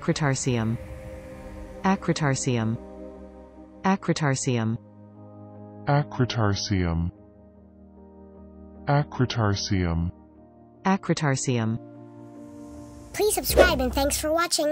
Acritarsium. Acritarsium. Acritarsium. Acritarsium. Acritarsium. Acritarsium. Please subscribe and thanks for watching.